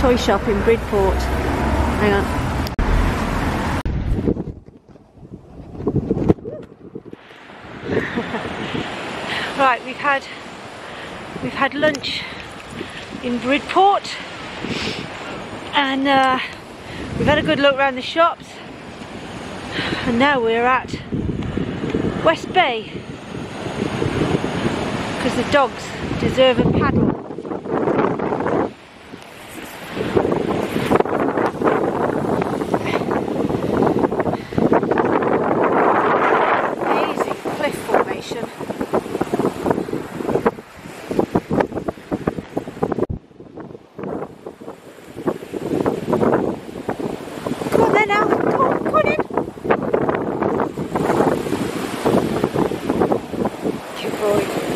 toy shop in Bridport. Hang on. right, we've had we've had lunch in Bridport and uh, we've had a good look around the shops and now we're at West Bay because the dogs deserve a 可以。